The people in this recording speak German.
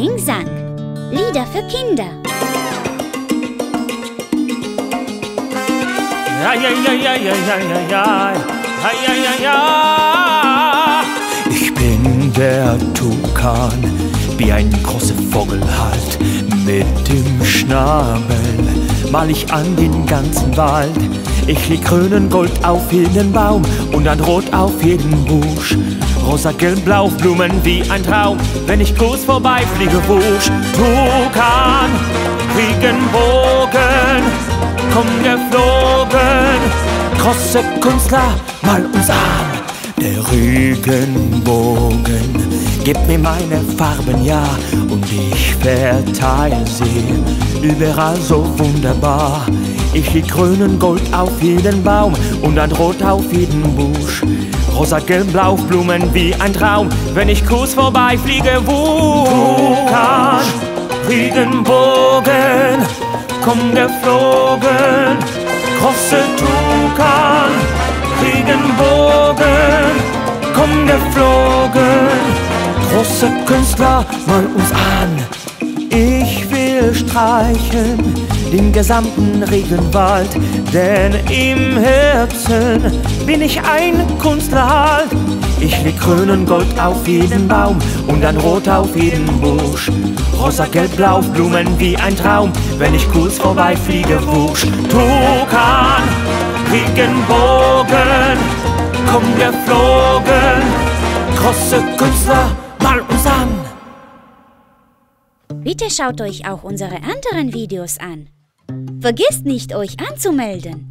Singsang. Lieder für Kinder. Ich bin der Tukan, wie ein großer Vogel halt, mit dem Schnabel mal ich an den ganzen Wald. Ich leg grünen Gold auf jeden Baum und dann Rot auf jeden Busch. Rosa, gelb, blau, Blumen wie ein Traum, wenn ich groß vorbeifliege, wusch. Tukan, Regenbogen, komm geflogen. Große Künstler, mal uns an. Der Regenbogen gibt mir meine Farben, ja, und ich verteile sie überall so wunderbar. Ich leg grünen Gold auf jeden Baum und dann Rot auf jeden Busch. Rosa, gelb, blau, Blumen wie ein Traum, wenn ich kurz vorbeifliege, Vulkan, Regenbogen, komm geflogen, große Tukan, Regenbogen, komm geflogen, große Künstler, mal uns an. Ich will streichen den gesamten Regenwald, denn im Herzen bin ich ein Künstler. Ich leg grünen Gold auf jeden Baum und dann Rot auf jeden Busch. Rosa, gelb, blau, Blumen wie ein Traum, wenn ich kurz vorbeifliege, wusch. Tukan, Regenbogen, komm geflogen, große Künstler, mal uns an. Bitte schaut euch auch unsere anderen Videos an. Vergesst nicht, euch anzumelden.